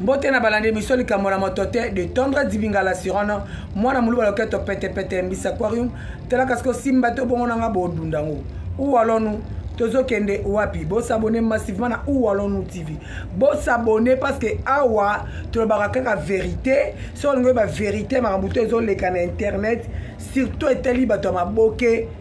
mbote na balandi emission likambo na moto te de tendre dibinga la sirone mwana moluba loketo petepete mbisa aquarium talaka siko simba te obongo na nga bodunda ngo uwalonu tozokende wapi bosabone massivement na uwalonu tv bosabone parce que awa tolobaka kaka verité soki olingi oyeba verité makambo to ezoleka na internet surtout etali bato ya maboke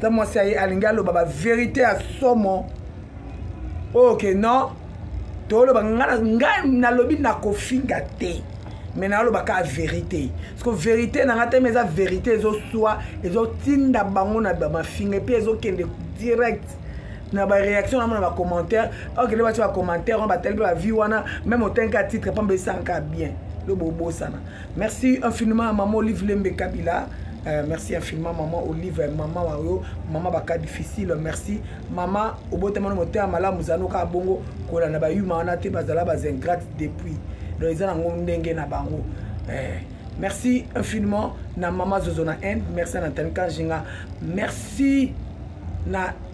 ta mwasi aye alingi aloba baverité ya somo oyo oh, ke non toloba ngai nalobi nakofinga te me naloba kaka verité parceke verité na ngai te ma eza verité ezoswa ezotinda bango na bamafinga epuis ezokende direct na baréaction namona bacommentaire okende batya bacommentaire wana batali mpe bavie wana meme otangi ka titre mpamba esangaka bien lobo obosana Merci infiniment à maman Olive Lembe Kabila. Euh, merci infiniment maman Olive, euh, maman Wario, maman Baka difficile. Merci maman obotama no motema malamu zanoka bongo kola na ba yuma wana te bazala ba ingrate depuis. Donc ils ont ndenge na bango. Euh, merci infiniment na maman Zozo na Inde, merci na Tanka Jinga. Merci na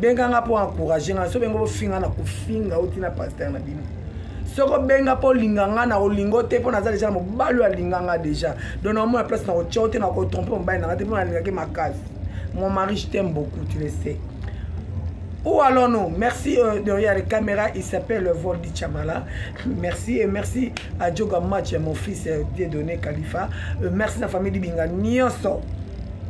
benga nga mpo encourage nga so benga bofinga na kofinga oti na pasteur na bino soko benga mpo olinga nga na olingo te mpo naza deja na mobali oyo alinga nga deja donc naomona place na kotya o te na kotrompe mobali na nga te mpo nalingaki makasi mon mari je t'aime beaucoup tu le sais Où allons-nous Merci euh, derrière les caméras. Il s'appelle Voldi Chamala. Merci et merci à Djoga Match, mon fils euh, Dieudonné Khalifa. Euh, merci à la famille Dibinga Nyoso.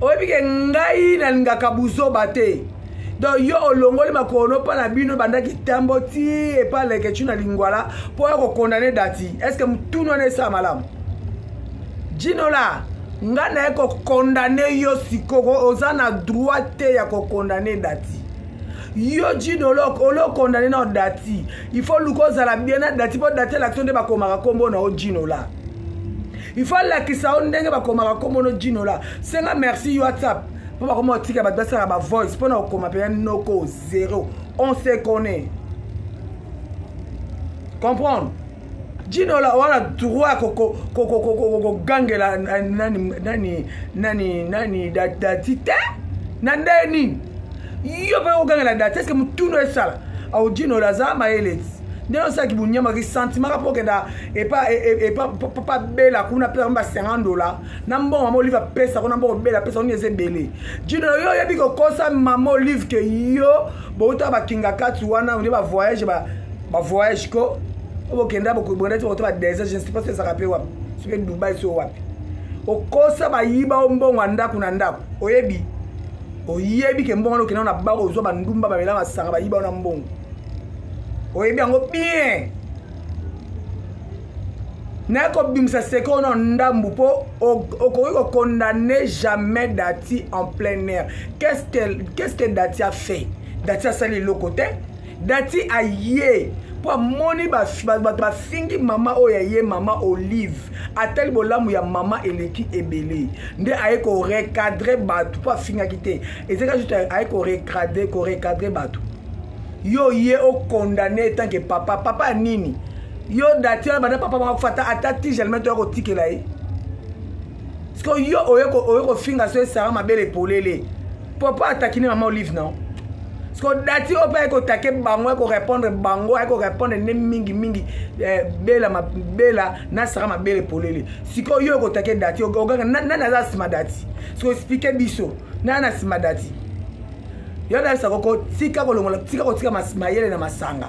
oyebi ke ngai nalingaka buzoba te donc yo olongoli makolo mpa na bino bandaki tambo ti epa lekecu na lingwala mpo ya kokondane dati estce motunu wana esala malamu jinola ngai naye kokondane yo sikoko oza na droit te ya kokondane dati yo jino olokondane na dati il faut luka ozala bien na dati mpo dati elakisi nde bakomaka nkombo na yo jinola il faut alakisa yo ndenge bakomaka nkombo no jinola senga merci whatsapp mpo bakoma otika bato basalaka bavoice mpo na kokoma mpenza noko zero on se connaît comprendre jinola wana droit kokogangela nani nani nani nani dati te na ndenge nini yo mpe okogangela dati eske motunu esala audino oyo aza mayeleti ndenge osalaki bonyama ki santimaka mpo okenda epa e, e, e, bela kuna pesa ba 50 dola na mbongo mama olive apesa kuna mbongo bela apesa kuna eza ebele jino yo oyebi kokosa mama olive ke yo boutaka bakinga kati wana nde bavoyage bavoyage ko bokenda bokenda ti bokota badesert je ne sais pas ezaka mpe wapi soki dubai so wapi okosa bayiba o mbongo ya ndako na ndako oyebi oyebi ke mbongo wana okenda na bako ozwa bandumba bamela masanga bayiba wana mbongo oyebi yango bien naye kobimisa seke oyo na ndambu mpo okoki kokondamne jamais dati en plein air qu'est ce que dati a fait dati asali eloko te dati aye mpo amoni bato bafingi mama oyo ya ye mama olive atali bolamu ya mama eleki ebele nde aye korecadre bato mpo afingaki te ezeka juste aye korecadre korecadre bato yo ye okondane etanke papa papa ya nini yo dati wana banda papa mama kufata ata ti germain toya kotikela ye siko yo oye kofinga so esara mabele polele popo atakini mama olive non siko dati oyo mpe ayekotake bango akorepondre bango akorepondre nde mingi mingi eh, bela mabela na sara mabele polele siko yo okotake dati oganga nani aza nsima dati siko explike biso nani na nsima dati yo nayebisa koko tika kolongola tika kotika mayele na masanga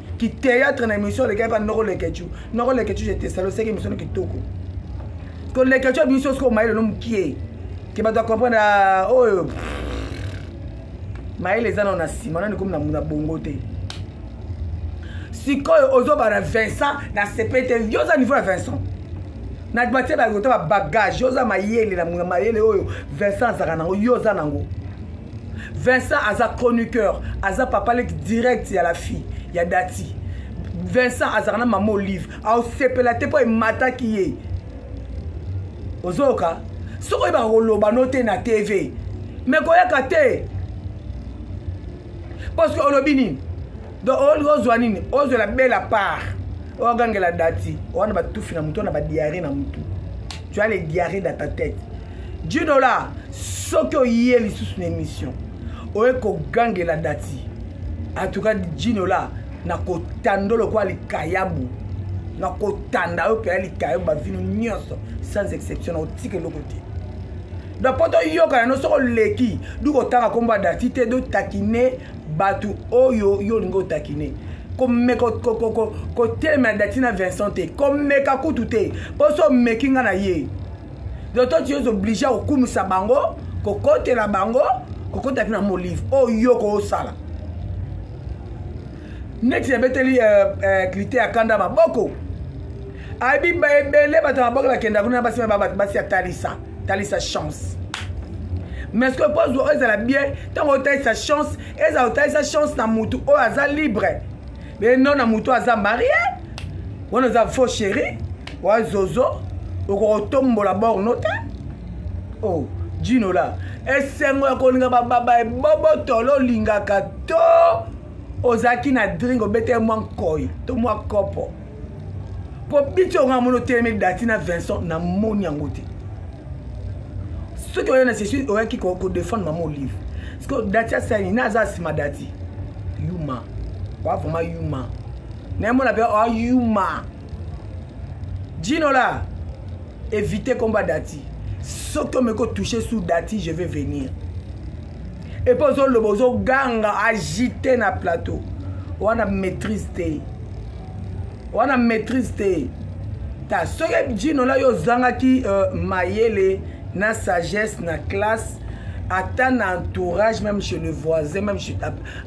ki théâtre na émission olekaki pa noko leketchu noko leketchu je te salo seki émission kitoko ko leketchu abimi sosi ko mayele no mukie ke bato akomprendre ah, oyo mayele eza nao na nsima nani komi na bongo te sikoyo ozobana vincent na sepe te yo oza niveau ya vincent na batie bakota babagage yo oza mayele na mayele oyo vincent azalaka nango yo oza nango Vincent aza chroniqueur, aza papa leki direct ya la fille ya Dati. Vincent azaka na maman Olive, aosepela te po emataki ye. Ozoka soki oyebaka koloba no te na TV, mais koyaka te. Parce que olobi nini? donc olingi ozwa nini ozwela bela part oyo agangela dati wana batufi na motu wana badiare na motu tu as le diare dans ta tête jinola soki oye lisusu na émission oye kogangela dati atuka jinola na kotando lokola likayabu na kotanda oyo kela likayabu bavino nyonso sans exception na otika eloko te donc mpo toyokana no soki oleki dukotanga nkombo ya dati te dotakine bato oyo yo olingi otakine komeka kotelemela dati na vincent te komeka kutu te mpo so omeki ngai na ye doto ti ozoblige ya kokumisa bango kokotela bango kokota mpe na molive oyo yo koosala neti nabeteli eh, eh, klite ya kanda maboko ayebi ebele bato ya maboko bakenda kuna basi basi ya talisa talisa chance mais soki okozwa oyo ezala bien ntango otalisa chance ezala otalisa chance na motu oyo aza libre beno na motu aza marie wana oza faux chéri wa zozo okokotombola borno te o oh, jinola esengo ya kolinga bababa ebobotolo olingaka to ozalaki na drink obetaki mwa nkoi to mwa kopo po biti oyo nga moni otelemi dati na vincent na moni yango te soki oya na sesi oyaki kodefendre mama olive siko dati asali na aza nsima dati yuma oa vraiment yuma nayemona mpe oa yuma jinola évite komba dati soki omeki otouche sous dati je vais venir epuis ozoloba ozoganga agite na plateau wana maîtrise te wana maîtrise te ta soki jinola yo ozangaki uh, mayele na sagesse na classe ata na entourage même chez le voisin même chez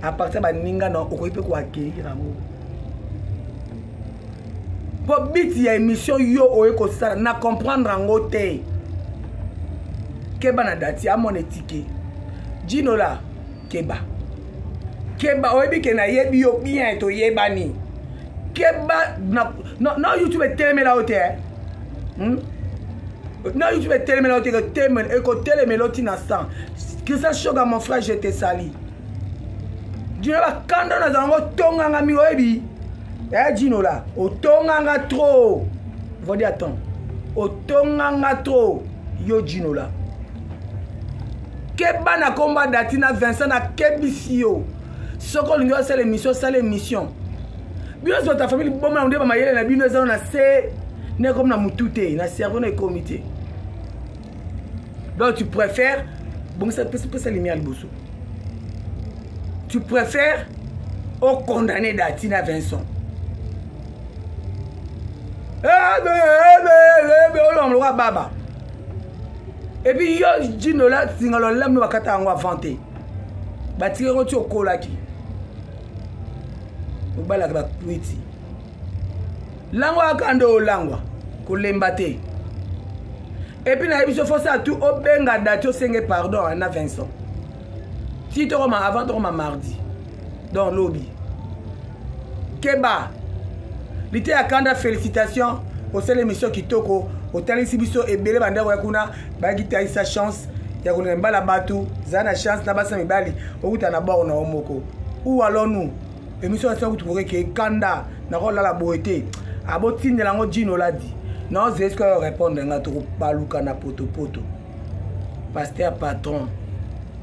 à partir baninga na okoki mpe koaccueillir yango mpo biti ya émission yo oye kosala na comprendre yango te keba na dati amona etike jinola keba keba oyebi ke nayebi yo bien toyebani keba na, na, na youtube etelemela yo te eh? hmm? na youtube etelemela yo te ekotelemela yo ntina 100 krista shoga mon frère je te sali dino bakanda naza yango otonganga mingi oyebi ya eh, dino la otonganga trop vodi attend otonganga trop yo dino la keba na kombo ya dati na vincent nakebisi yo soki olingi osala émission osala émission bino nyonso ta famille liboma yango nde bamayele na bino ezana na se nde ekomi na motu te na cerveau na ekomi te donc tu préfère bongisa pesa limia liboso tu préfère ocondamne dati na vincent olongoloka baba epuis yo jinola zingalo lamno bakata yango avant te batiki yango ti okolaki obalaka bakwiti langwa kaka nde olangwa kolemba te epuis nayebi so fosa tu obenga dati osenge pardon na vincent ti tokoma avant tokoma mardi donc lobi keba lite ya kanda félicitation osala émission kitoko otalisi biso ebele bandako ya kuna bayaki talisa chance ya koleka mibala bato zala na chance na basi na mibali okuta na bor na yo moko ou alors nous émission na sila kutu kokeke kanda nakolala boye te abotindela yango jino oladi naozeski oyo répondre nga tokobaluka na potopoto pasteur patron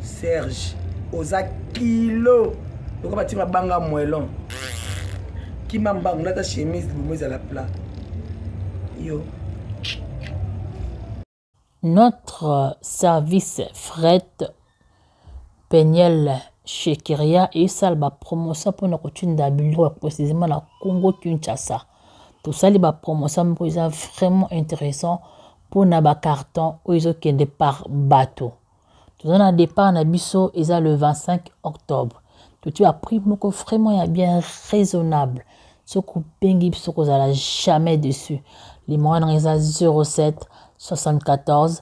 serge oza kilo lokola batie mabanga moelon kima mbangu lata chemise libumu ezala plat yo notre service fret Penielle Shekiria esala ba promotion mpona kotinda biloko ya precisement na Congo Kinshasa. Tosali ba promotion moko eza vraiment intéressant mpona ba carton oyo ezokende par bato. Toza na départ na biso eza le 25 octobre. Totie ba prix moko vraiment ya bien raisonnable. Soki obengi biso kozala jamais dessus. Limero na ngai eza 07 74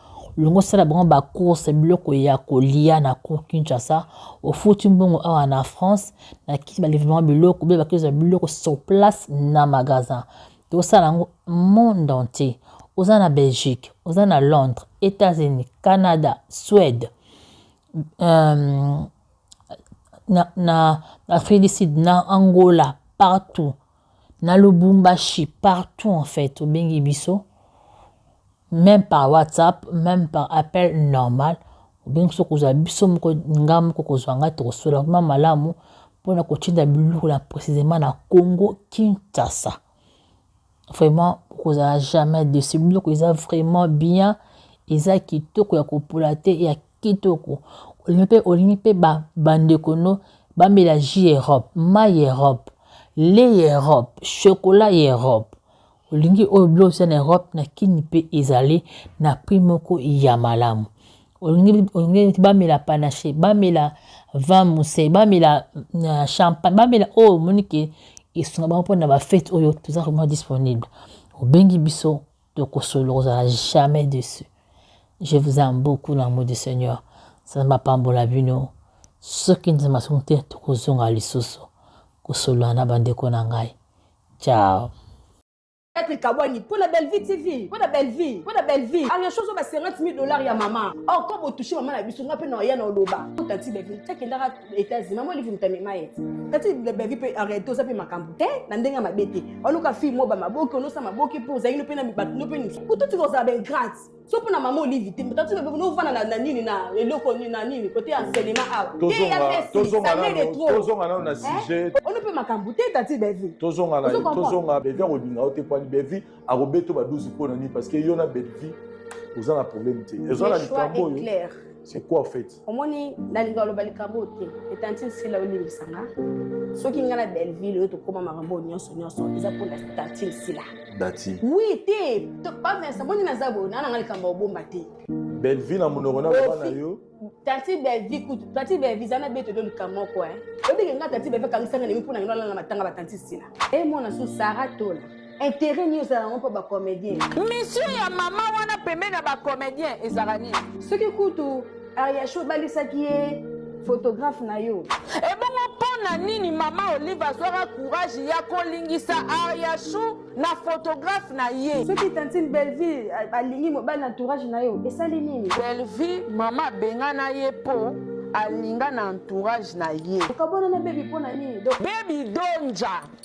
olongi osala bango bacourse biloko ya kolia na cour kinshasa ofuti mbongo awa na france na kisi balivrement biloko be bakozwa biloko sur place na magasin tosala yango monde entier oza na belgique oza na londres états-unis canada suède euh, na, na afrique du sud na angola partout na lubumbashi partout en fait obengi biso meme par whatsapp meme par appel normal obengisi so kozwa biso moko nga moko kozwa ngai tokosola kuna malamu mpona kotinda biloko na précisément na congo kinshasa vraiment okozala jamais desi biloko eza vraiment bien eza kitoko ya kopola te ya kitoko olingi mpe olingi mpe bandeko no bamela jus europe mai europe lei europe chocolat europe olingi oyo bilosa na europe na kini mpe ezali na prix moko ya malamu olingi neti bamela panache bamela vin mousse bamela euh, champagne bamela oyo omoni ke esunga bango mpona bafete oyo toza vraiment disponible obengi biso tokosolo kozala jamais dessus je vous aime beaucoup na mot du seigneur nzambe apambola bino soki nzambe asungi te tokozonga lisusu kosolola na bandeko na ngai ciao Maître Kabwani, pour la belle vie TV, pour la belle vie, pour la belle vie. Alors, chose ba 50 000 dollars ya maman. Or, comme vous touchez maman la biso, nga pe na ya na oloba. Tati belle vie, taki ndaka États-Unis, maman livi mutame maye. Tati belle vie pe en réalité oza pe makambo te, na ndenge ya mabete. Oluka fille mo ba maboki, olosa maboki po ozali no pe na mibatu no pe ni. Kutu tiko za ben grâce. so mpo na mama olive te tatu bebe no ovanda na nini na eloko nini na nini kote ya enseignement awa tozonga nano na sujet ono mpe makambo te tati bevi tozonga tozonga bevi akolinga yo te mpani bevi akobeto ba 12 mpo na nini parce que yo na bevi oza na problème te eza na likambo oyo C'est quoi en fait Omoni nalinga loba likambo te. Et tantine sila olimbisa nga. Soki nga na Belleville oyo tokoma makambo nyonso nyonso eza mpo na tantine sila. Dati. Oui te. Pas Vincent moni naza boye nana nga likambo obomba te. Belleville na monoko na loba na yo. Tantine Belleville kutu tantine Belleville zana beto do likambo ko eh. Odenge nga tantine Belleville kangisanga na yo mpo na yo na matanga ba tantine sila. Et mona su Sarah Tola. intérêt nini ozala yango mpo bacomédien mission ya mama wana pembe na bacomédien ezalaka nini soki kutu ariasho obalisaki ye photographe na yo ebongo eh, mpo na nini mama olive azwaka courage ya kolingisa ariasho na photographe na ye soki tantine belleville alingi mobali na entourage na yo esali nini belleville mama abengana ye mpo alinga na entourage na ye okabwana na bebi mpo na nini bebi donja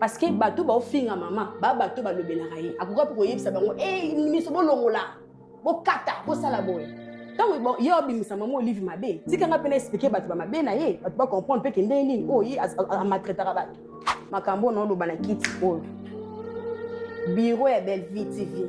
parce que bato baofinga mama ba bato balobelaka ye akoka mpe koyebisa bango e miso bolongola bokata bosala boye ntango ye obimisa mama olive mabe tika nga mpe na explike bato bamabe na ye bato bacomprendre mpe kendee nini oyo oh, ye amatretaka bato makambo oyo naoloba na kiti oyo biro ya bellevie tv